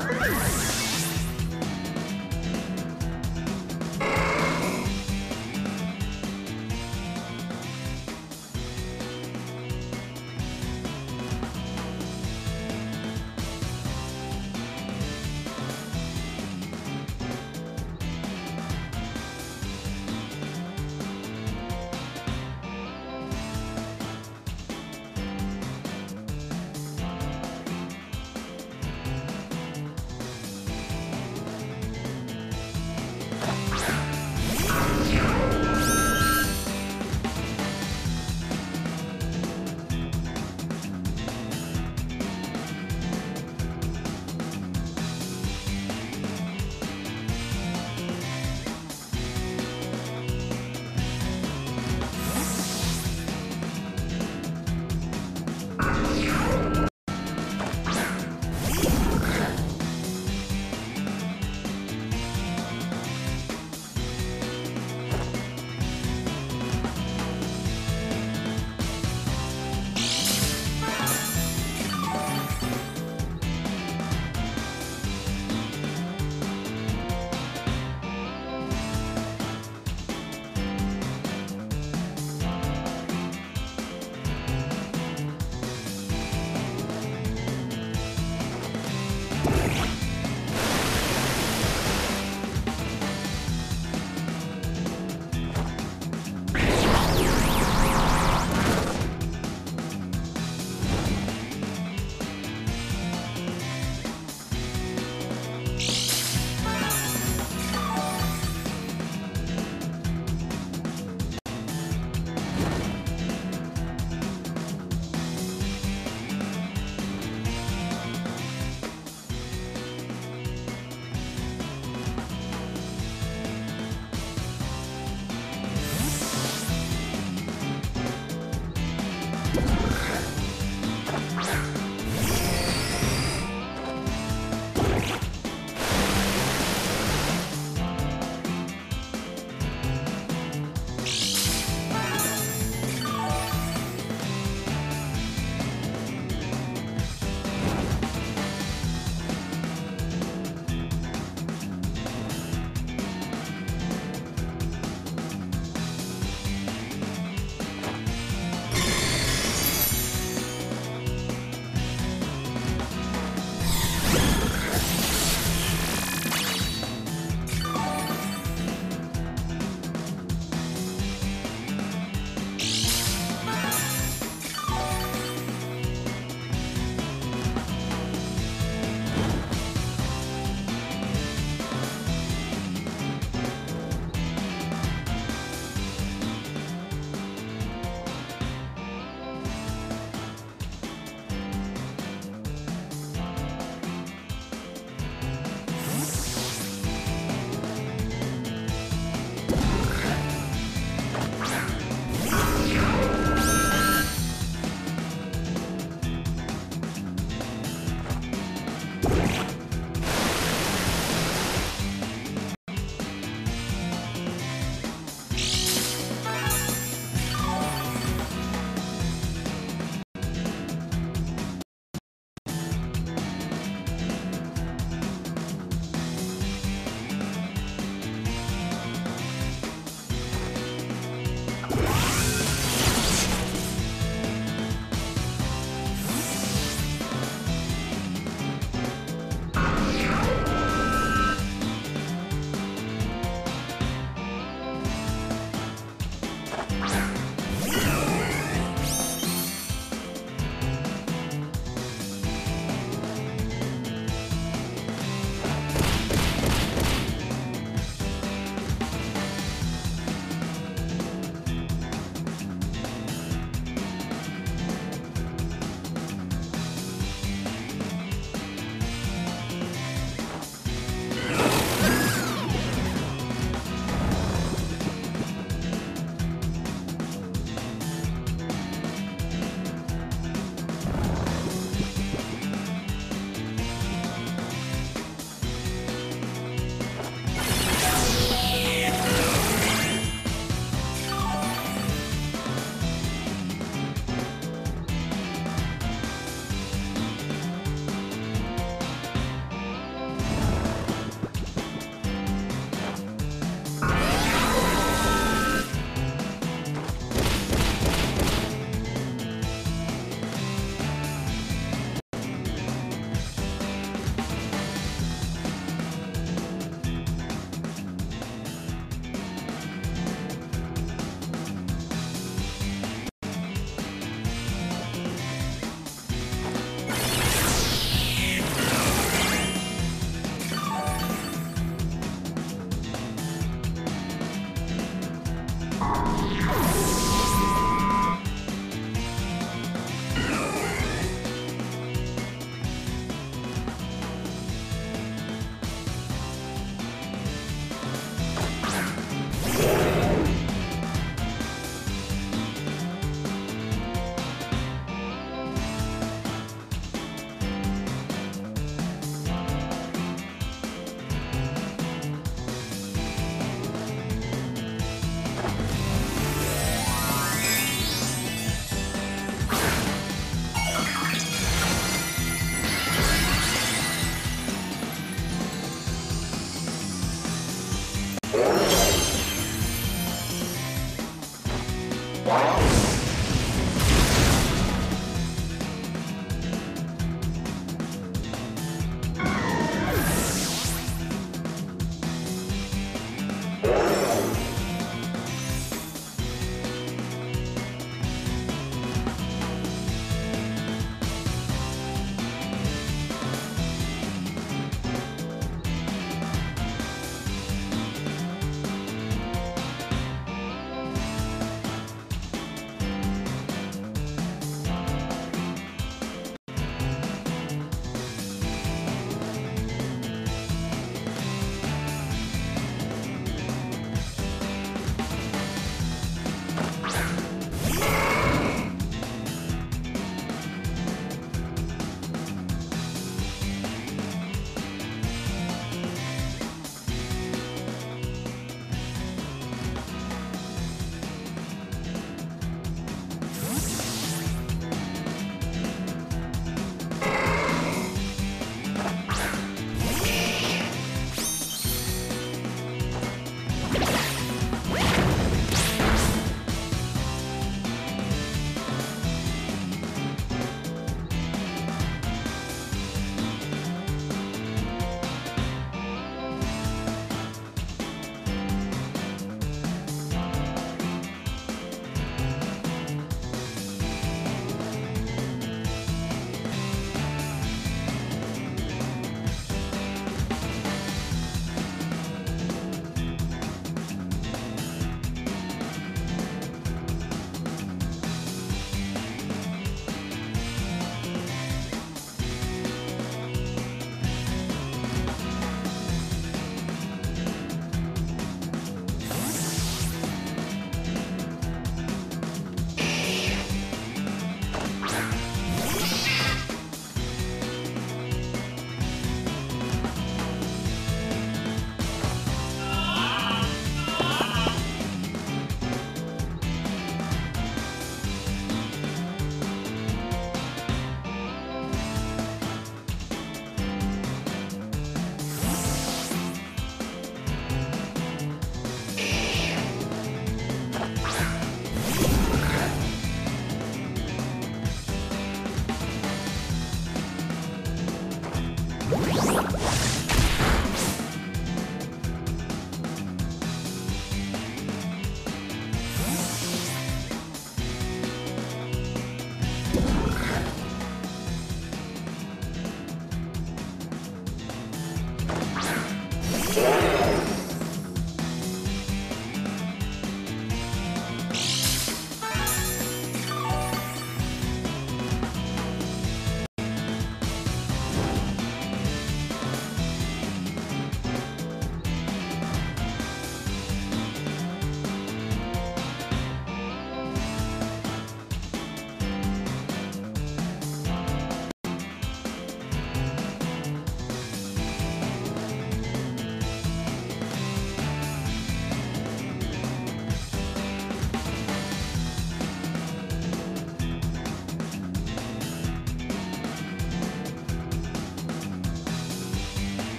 Let's go.